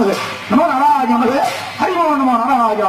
நமது நம நாராஜ நமது ஹரிமோ நம நாராஜ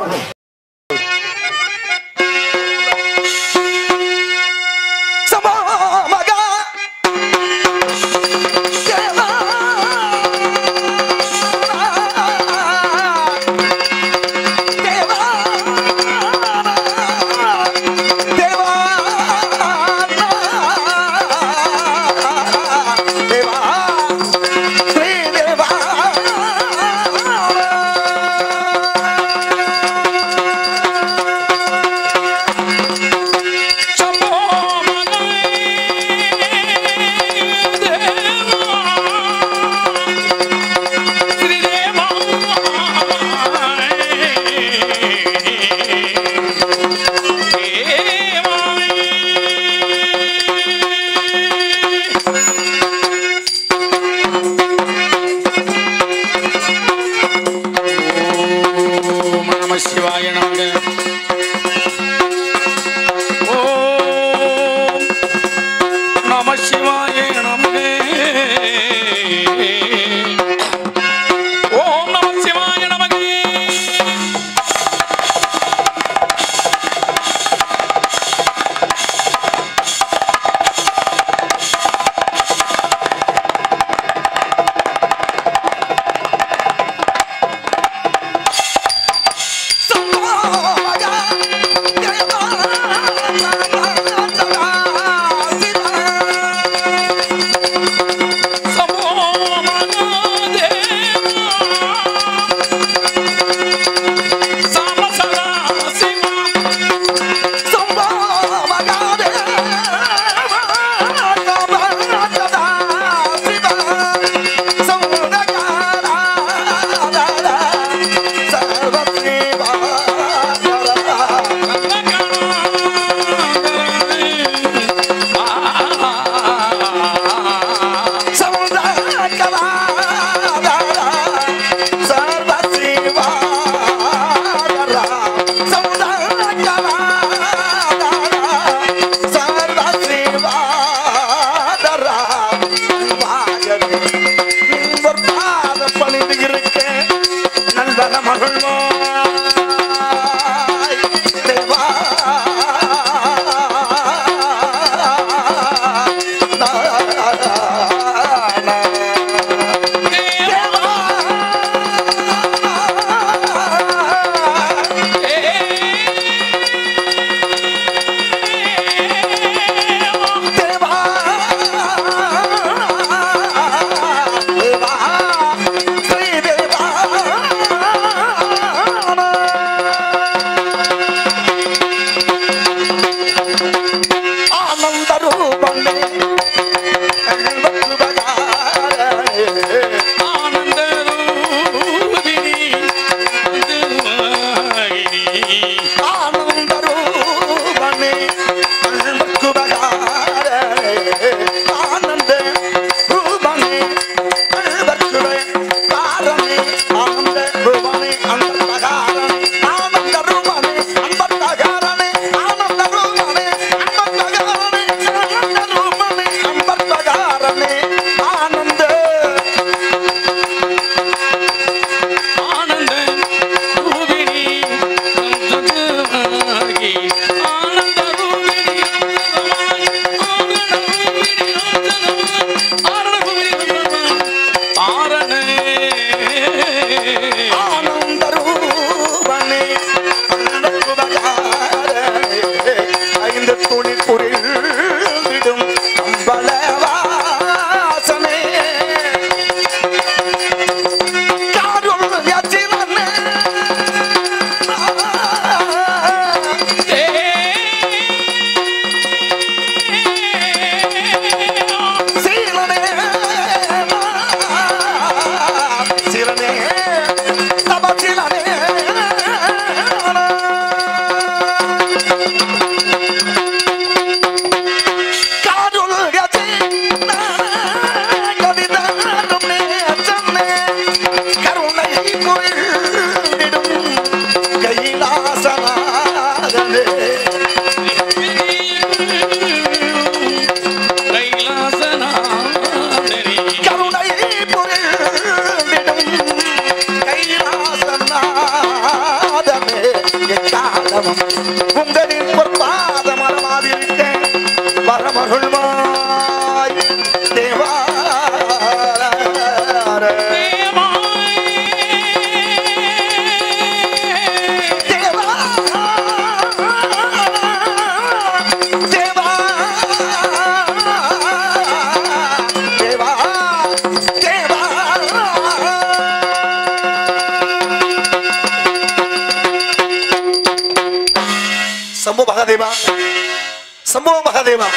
மகாதேவா.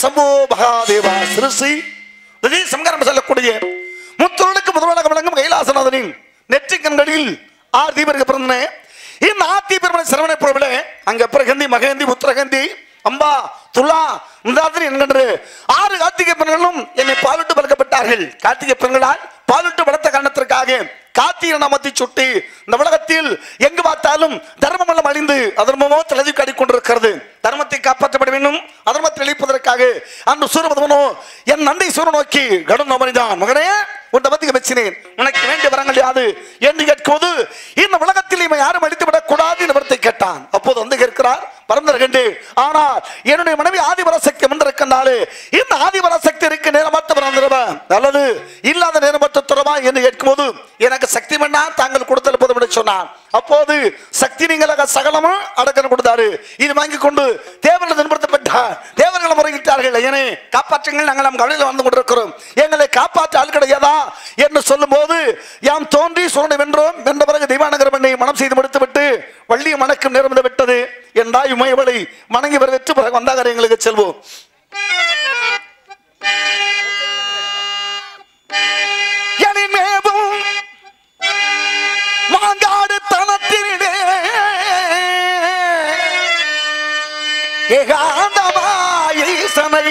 சம்போ மகாதேவா சிறுசி. விஜய் சங்கரம் செல்லக்கூடிய முத்தொழுக்கு முதல்வராக விளங்கும் கைலாசநாதனின் நெற்றி கண்களில் ஆறு தீபருக்கு பிறந்தன. இந்த ஆத்தி பெருமனை சரவணை பொருள் அங்க பிரகந்தி மகந்தி உத்தரகந்தி அம்பா துலா இந்தாதிரி என்கின்ற ஆறு கார்த்திகை பெண்களும் என்னை பாலுட்டு வளர்க்கப்பட்டார்கள். கார்த்திகை பெண்களால் பாலுட்டு வளர்த்த காரணத்திற்காக காத்திய நாமத்தை சுட்டி இந்த உலகத்தில் எங்கு பார்த்தாலும் தர்மமெல்லாம் அழிந்து அதர்மமோ தலைவி கொண்டிருக்கிறது தர்மத்தை காப்பாற்றப்பட வேண்டும். அதர்மத்தை அழிப்பதற்காக அன்று சூரபதமனோ என் நந்தை சூர நோக்கி கடும் மனிதான் மகனே உன் பத்திக்கு வச்சினேன். உனக்கு வேண்டிய வரங்கள் யாது? என்று கேட்கும்போது இந்த உலகத்தில் இவன் யாரும் அடித்து விடக்கூடாது என்று வரத்தை கேட்டான். அப்போது வந்து கேட்கிறார் பரந்தர் கண்டு ஆனால் என்னுடைய மனைவி ஆதிபராசக்தி வந்திருக்கின்றாலே இந்த ஆதிபராசக்தி இருக்கு நேரமற்ற பிறந்திருவா நல்லது இல்லாத நேரமற்ற துறவா என்று கேட்கும்போது எனக்கு சக்தி வேணா தாங்கள் கொடுத்தல் போதும் என்று சொன்னான். அப்போது சக்தி நீங்களாக சகலமும் அடக்கணும் கொடுத்தாரு. இது வாங்கி கொண்டு தேவர்கள் தேவ நாங்கள் முறையிட்டார்கள். ஏனே காப்பாற்றுங்கள் நாங்கள் நம் கவலையில் வந்து கொண்டிருக்கிறோம். எங்களை காப்பாற்ற ஆள் கிடையாதா என்று சொல்லும்போது யாம் தோன்றி சோழனை வென்றோம் வென்ற பிறகு தெய்வானகரம் என்னை மனம் செய்து முடித்துவிட்டு வள்ளி மணக்கும் நிரம்பு விட்டது. என்றாய் உமையவளை மணங்கி வரவேற்று பிறகு வந்தாக எங்களுக்கு செல்வோம். ஏகாந்தமாயீசனை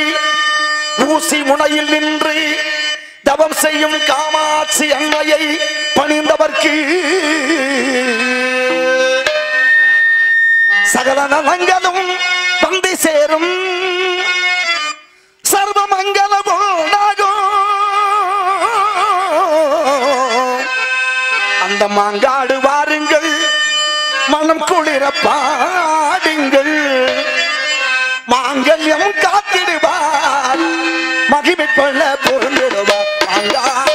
ஊசி முனையில் நின்று தவம் செய்யும் காமாட்சி அன்மையை பணிந்தவர்க்கு சகல நலங்களும் வந்து சேரும். சர்வமங்கல போனாகும் அந்த மாங்காடு வாருங்கள் மனம் குளிர பாடுங்கள். மாங்கல்யம் காத்திடுவார். மகிமை கொள்ள பொருந்திடுவார்.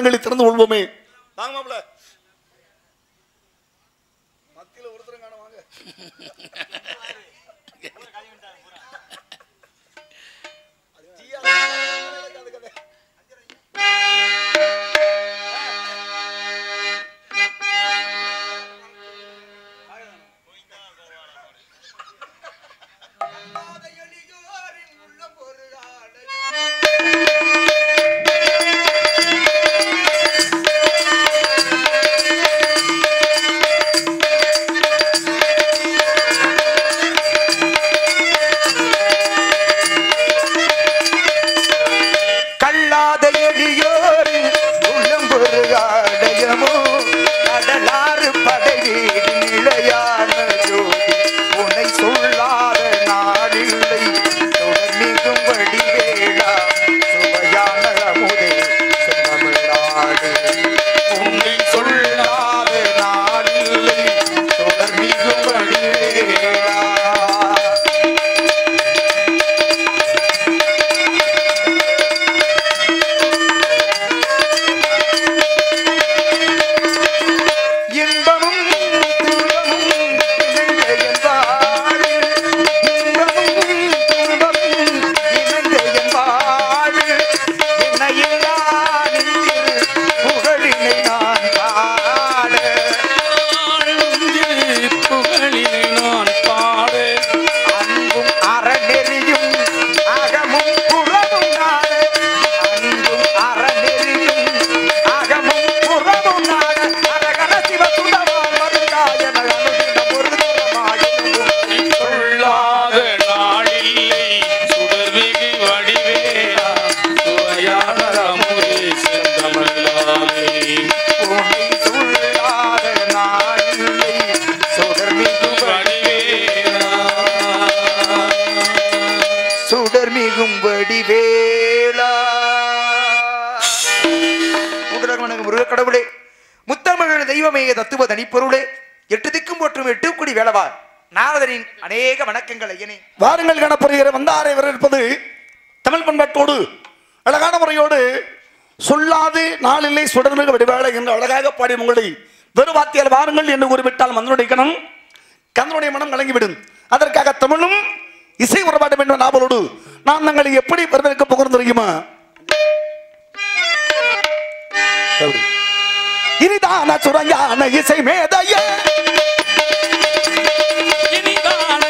ஆக திறந்து கொள்வோமே. வாங்க மாப்ள. மத்தியில ஒருத்தரும் காணோம், வாங்க. கல்லாத தெய்வமேய தத்துவ தனிப்பொருளே. எட்டு திக்கும் போற்றும் எட்டு குடி வேளவா நாரதரின் அநேக வணக்கங்கள் ஐயனே. வாருங்கள் காணப்படுகிற வந்தாரை வரவேற்பது தமிழ் பண்பாட்டோடு அழகான முறையோடு சொல்லாது நாளில்லை சுடர்மிகு வடிவேலை என்று அழகாக பாடி உங்களை வெறுவாத்தியால் வாருங்கள் என்று கூறிவிட்டால் மந்தனுடைய கணம் கந்தனுடைய மனம் கலங்கிவிடும். அதற்காக தமிழும் இசை உறவாட்டம் என்ற நாவலோடு நாம் தங்களை எப்படி வரவேற்க போகிறோம் தெரியுமா? இனிதான சுரஞ்சான இசை மேதையே. இனிதான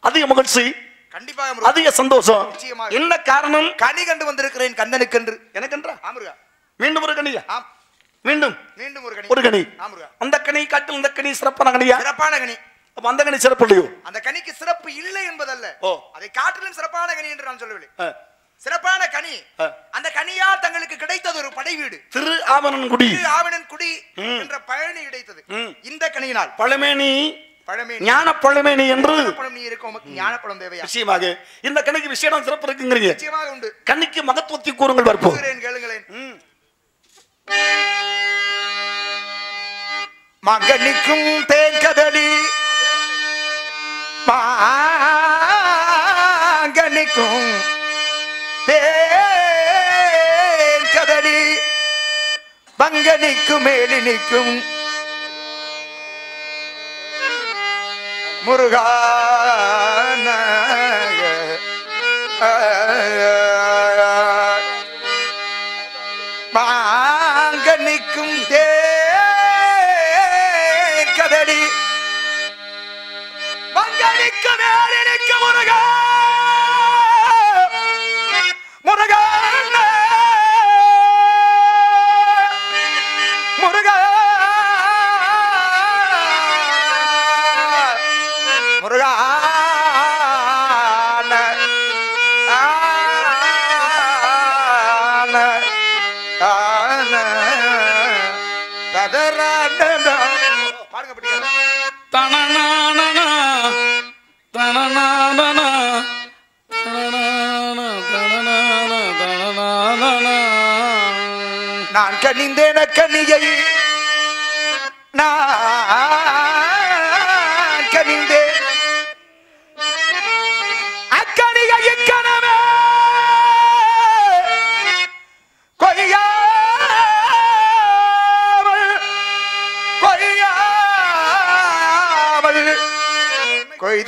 அதிக மகிழ்ச்சி கண்டிப்பாக. அதிக சந்தோஷம். என்ன காரணம்? கனி கண்டு வந்திருக்கிறேன் கண்ணனுக்கென்று எனக்கென்றா? ஆமுருகா மீண்டும் ஒரு கனியா? மீண்டும். மீண்டும் ஒரு கனி. ஒரு கனி. அந்த கனி காட்டில் இந்த கனி சிறப்பான கனியா? சிறப்பான கனி. அப்ப அந்த கனி சிறப்பு இல்லையோ அந்த கனிக்கு சிறப்பு இல்லை என்பதல்ல. ஓ. அதை காட்டிலும் சிறப்பான கனி என்று நான் சொல்லவில்லை. சிறப்பான கனி. அந்த கனியால் தங்களுக்கு கிடைத்தது ஒரு படை வீடு திரு ஆவணன்குடி திரு ஆவணன் குடி. என்ற பயணி கிடைத்தது. இந்த கனியினால். பழமேனி பழமே ஞான பழமேனி என்று ஞானப்பழம் தேவையா? விஷயமாக இந்த கணிக்கு விஷயம் சிறப்பு இருக்குங்கிறீங்க. நிச்சயமாக உண்டு. கண்ணிக்கு மகத்துவத்தை கூறுங்கள் பார்ப்போம். கேளுங்களேன். மகனிக்கும் தேங்கதடி மாங்கனிக்கும் தேங்கதடி பங்கனிக்கும் மேலினிக்கும் முருகான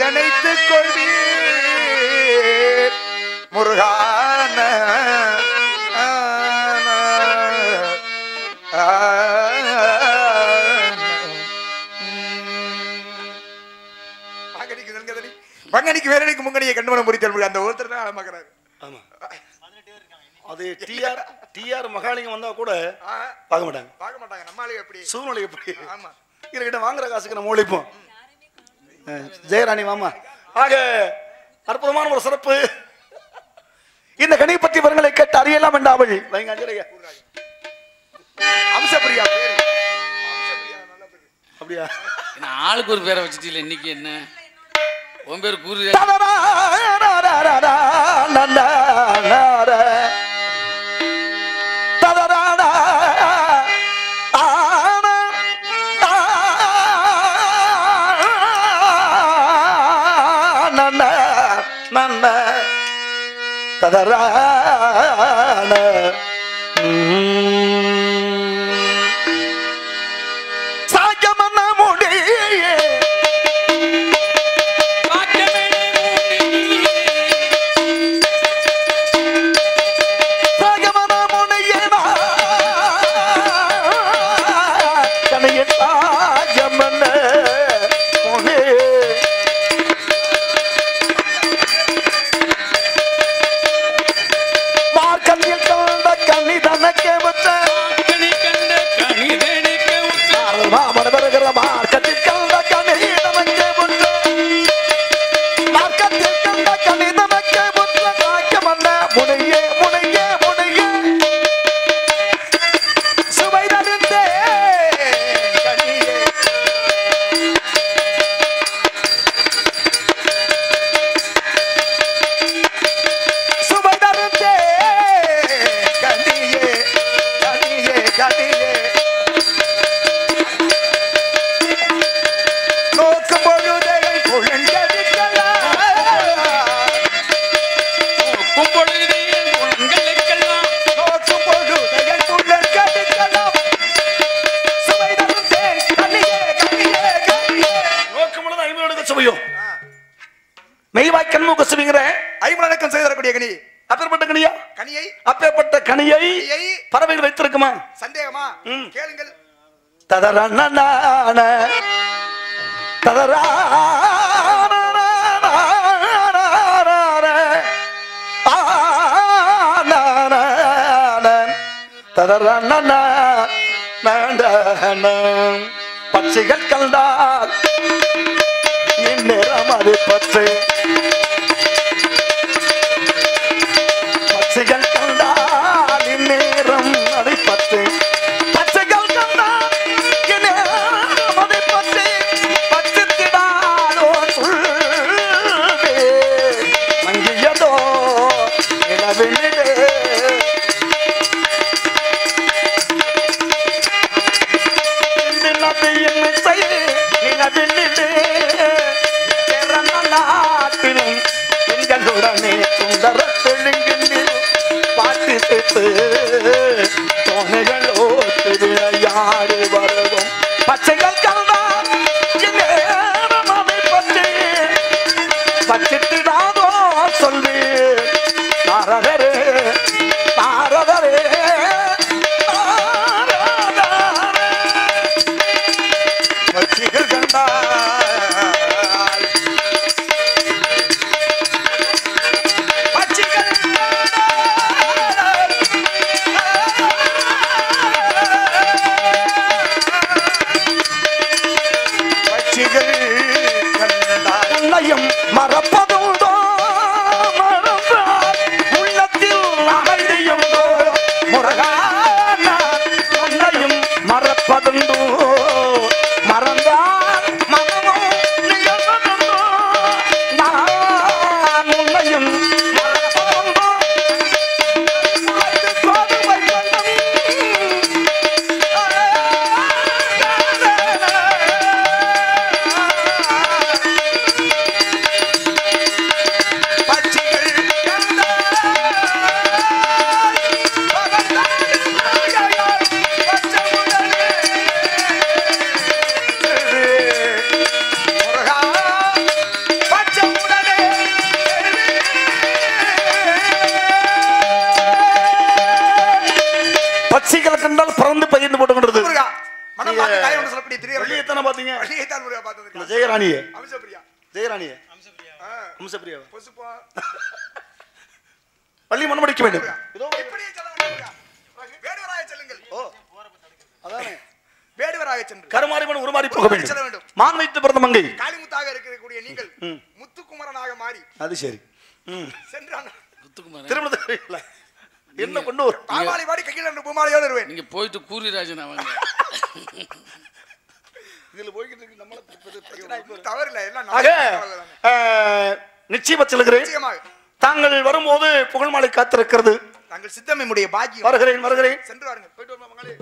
கொய்தனைத்து கொள்வீர் முருகான பங்கனிக்கு வேறனிக்கு முங்கனியை கண்டுமணம் முறித்தல் அந்த ஒருத்தர் தான் ஆழமாக்குறாரு ஆமா அது டிஆர் டிஆர் மகாலிங்கம் வந்தா கூட பார்க்க மாட்டாங்க பார்க்க மாட்டாங்க நம்ம ஆளுங்க எப்படி சூழ்நிலை எப்படி ஆமா இவர்கிட்ட வாங்குற காசுக்கு நம்ம உழைப்போம் அஹ், ஜெயராணி மாமா ஆக அற்புதமான ஒரு சிறப்பு. இந்த கனி பற்றி விவரங்களை கேட்டு அறியலாம் வைங்க அஞ்சரையா அம்சப்பிரியா அப்படியா? ஆளுக்கு ஒரு பேரை வச்சுட்டீல இன்னைக்கு என்ன? உன் பேர் கூறு ذرعانا ததரண்ணான ததரா பட்சிகள் கண்டால் இந்நேரம் அது பத்து yaar வெளியே தானே பாத்தீங்க இந்த ஜெயராணியே. ஜெயராணியே. அம்சப்பிரியா. பள்ளி மனமடிக்க வேண்டும். இதோ. ஓ. அதானே. வேடுவராக சென்று. கருமாறிமன் உருமாறி போக செல்ல வேண்டும். வேண்டும். மான் வைத்து பிறந்த மங்கை. காளிமுத்தாக இருக்கக்கூடிய நீங்கள் ம். முத்துக்குமரனாக மாறி அது சரி. ம். சென்றாங்க. முத்துக்குமார் திருமணத்தில் என்ன கொண்டு வரும் பாமாலை வாடி கையில் ரெண்டு பூமாலையோடு வருவேன். நீங்க போயிட்டு கூறிராஜன் அவங்க இதுல போய்கிட்டு இருக்கு நம்மள தவறு இல்லை. எல்லாம் நிச்சயமா நிச்சயமாக. தாங்கள் வரும்போது புகழ் மாலை காத்திருக்கிறது. நாங்கள் சித்தமையுடைய பாக்கியம். வருகிறேன் வருகிறேன். சென்று வாருங்கள். போயிட்டு வருமா மகளே.